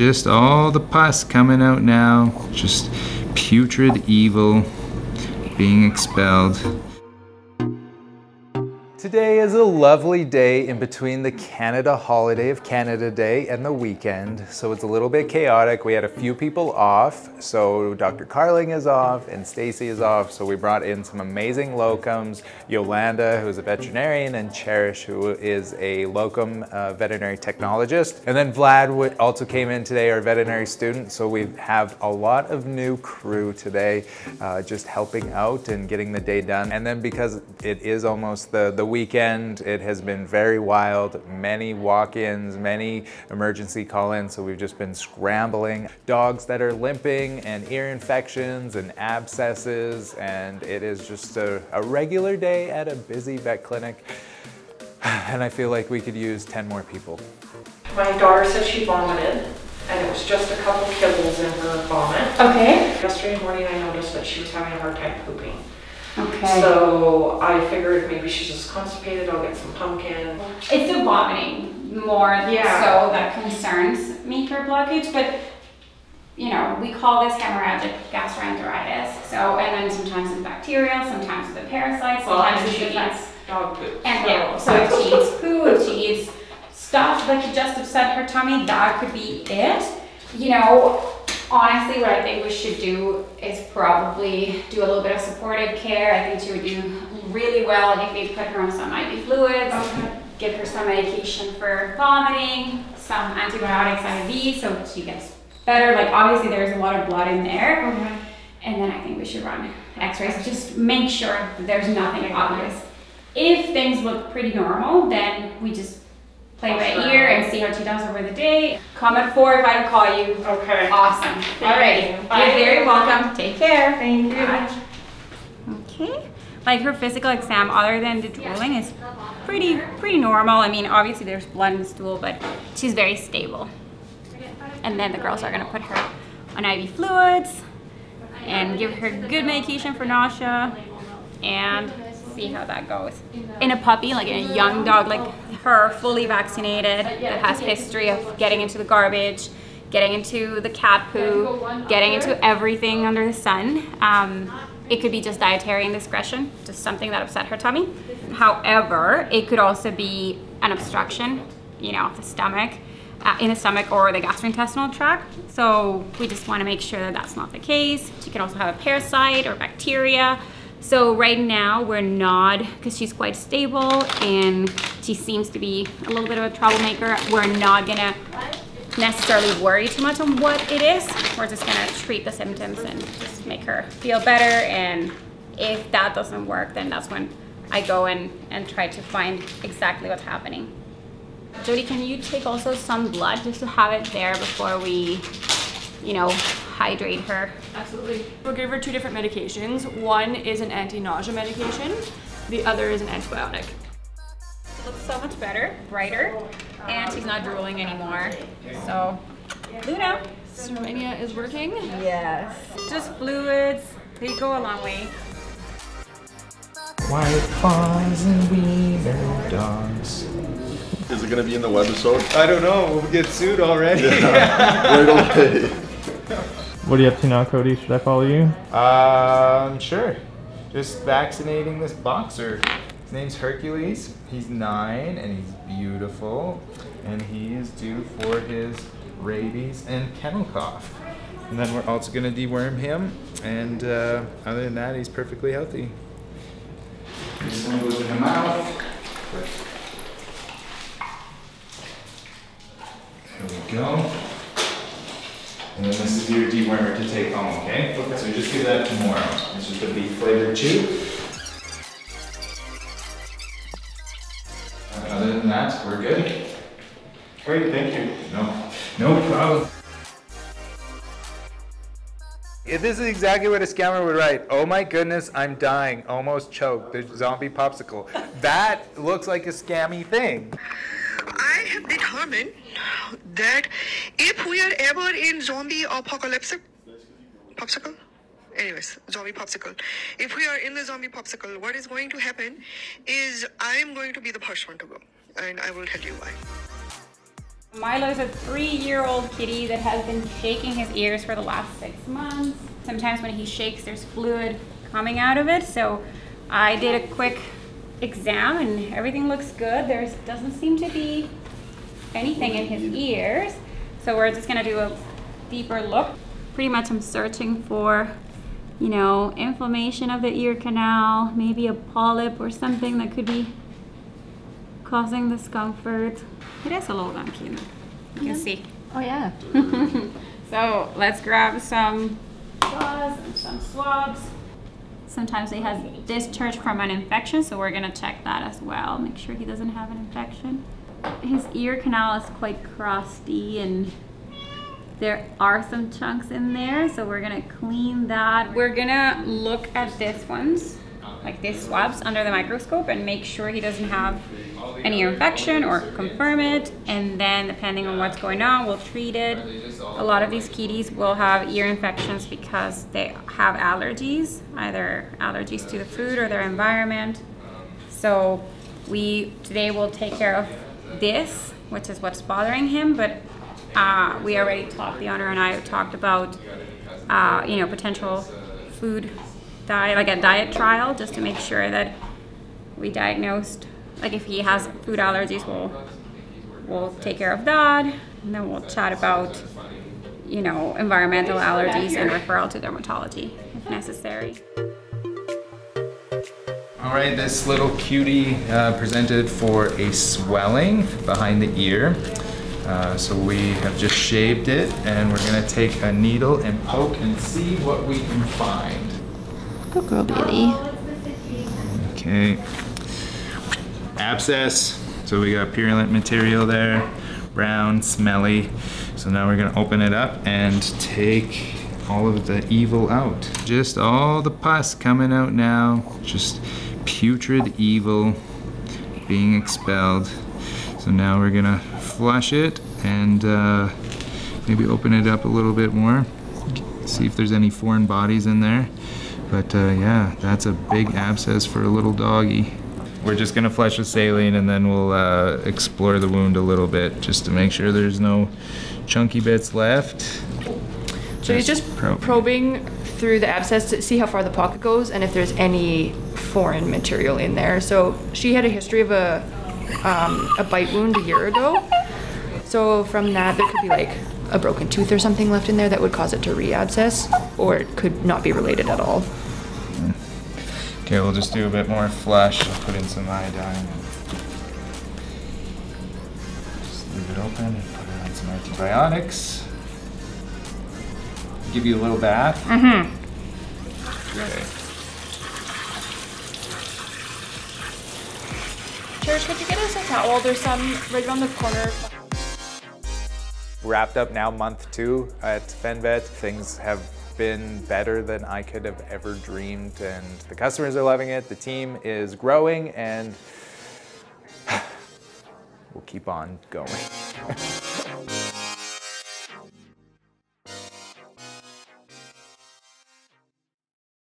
Just all the pus coming out now. Just putrid evil being expelled. Today is a lovely day in between the Canada holiday of Canada Day and the weekend, so it's a little bit chaotic. We had a few people off, so Dr. Carling is off and Stacy is off, so we brought in some amazing locums, Yolanda, who's a veterinarian, and Cherish, who is a locum uh, veterinary technologist. And then Vlad also came in today, our veterinary student, so we have a lot of new crew today, uh, just helping out and getting the day done. And then because it is almost the, the weekend. It has been very wild, many walk-ins, many emergency call-ins, so we've just been scrambling. Dogs that are limping and ear infections and abscesses, and it is just a, a regular day at a busy vet clinic. And I feel like we could use 10 more people. My daughter said she vomited and it was just a couple kibbles in her vomit. Okay. Yesterday morning I noticed that she was having a hard time pooping. Okay. So I figured maybe she's just constipated, I'll get some pumpkin. It's the vomiting more Yeah. so that concerns me for blockage, but you know, we call this hemorrhagic gastroenteritis. So, and then sometimes it's bacterial, sometimes it's a parasite, sometimes and it's she eats dog poop. And yeah, so if she eats poo, if she eats stuff that could just upset her tummy, that could be it. You know, honestly, what I think we should do is probably do a little bit of supportive care. I think she would do really well if we put her on some IV fluids, Okay. give her some medication for vomiting, some antibiotics IV so she gets better. Like obviously there's a lot of blood in there. Okay. And then I think we should run x-rays. Just make sure that there's nothing obvious. If things look pretty normal, then we just play by Awesome. ear and see how she does over the day. Comment four if I don't call you. Okay. Awesome. Alrighty. you. Bye. You're very welcome. Take care. Thank you. Bye. Okay. Like her physical exam, other than the drooling, is pretty pretty normal. I mean, obviously there's blood in the stool, but she's very stable. And then the girls are gonna put her on IV fluids and give her good medication for nausea and see how that goes. In a puppy, like in a young dog like her, fully vaccinated, that has history of getting into the garbage, getting into the cat poo, getting into everything under the sun. Um, it could be just dietary indiscretion, just something that upset her tummy. However, it could also be an obstruction, you know, of the stomach, uh, in the stomach or the gastrointestinal tract. So we just want to make sure that that's not the case. She can also have a parasite or bacteria. So right now we're not, because she's quite stable and she seems to be a little bit of a troublemaker, we're not gonna necessarily worry too much on what it is. We're just gonna treat the symptoms and just make her feel better. And if that doesn't work, then that's when I go and, and try to find exactly what's happening. Jody, can you take also some blood just to have it there before we, you know, hydrate her? Absolutely. We'll give her two different medications. One is an anti-nausea medication. The other is an antibiotic. She looks so much better, brighter, and she's not drooling anymore. So, Luna. Romania is working. Yes. Just fluids. They go a long way. White paws and wiener dogs. Is it gonna be in the webisode? I don't know, we'll get sued already. right away. What are you up to now, Cody? Should I follow you? Um, sure. Just vaccinating this boxer. His name's Hercules. He's nine and he's beautiful. And he is due for his rabies and kennel cough. And then we're also gonna deworm him. And uh, other than that, he's perfectly healthy. This one goes in the mouth. There we go. And then this is your dewormer to take home, okay? Okay. So just do that tomorrow. It's just a beef flavored chew. Other than that, we're good. Great, thank you. No, no problem. This is exactly what a scammer would write. Oh my goodness, I'm dying, almost choked. The zombie popsicle. That looks like a scammy thing. I have determined that if we are ever in zombie apocalypse, popsicle, anyways, zombie popsicle. If we are in the zombie popsicle, what is going to happen is I am going to be the first one to go, and I will tell you why. Milo is a three-year-old kitty that has been shaking his ears for the last six months. Sometimes when he shakes, there's fluid coming out of it. So I did a quick exam and everything looks good. There doesn't seem to be anything in his ears. So we're just gonna do a deeper look. Pretty much I'm searching for, you know, inflammation of the ear canal, maybe a polyp or something that could be causing discomfort. It is a little gunky, you can see. Oh yeah. So let's grab some gauze and some swabs. Sometimes he has discharge from an infection, so we're gonna check that as well. Make sure he doesn't have an infection. His ear canal is quite crusty and there are some chunks in there, so we're gonna clean that. We're gonna look at this ones, like these swabs under the microscope and make sure he doesn't have any infection or confirm it. And then depending on what's going on, we'll treat it. A lot of these kitties will have ear infections because they have allergies, either allergies to the food or their environment. So we today will take care of this, which is what's bothering him, but uh, we already talked, the owner and I talked about, uh, you know, potential food diet, like a diet trial, just to make sure that we diagnosed, like if he has food allergies, we'll, we'll take care of that. And then we'll chat about, you know, environmental allergies and referral to dermatology if necessary. All right, this little cutie uh, presented for a swelling behind the ear. Uh, so we have just shaved it and we're gonna take a needle and poke and see what we can find. Good girl, Bailey. Okay. Abscess. So we got purulent material there, brown, smelly. So now we're gonna open it up and take all of the evil out. Just all the pus coming out now. Just putrid evil being expelled. So now we're gonna flush it and uh, maybe open it up a little bit more. See if there's any foreign bodies in there. But uh, yeah, that's a big abscess for a little doggy. We're just gonna flush with saline and then we'll uh, explore the wound a little bit just to make sure there's no chunky bits left. So he's just probing through the abscess to see how far the pocket goes and if there's any foreign material in there. So she had a history of a um, a bite wound a year ago. So from that, there could be like a broken tooth or something left in there that would cause it to re-abscess, or it could not be related at all. Okay, we'll just do a bit more flush. I'll put in some iodine. Just leave it open and put it on some antibiotics. Give you a little bath. Mm-hmm. Okay. Could you get us a towel? There's some right around the corner. Wrapped up now month two at FenVet. Things have been better than I could have ever dreamed and the customers are loving it. The team is growing and we'll keep on going.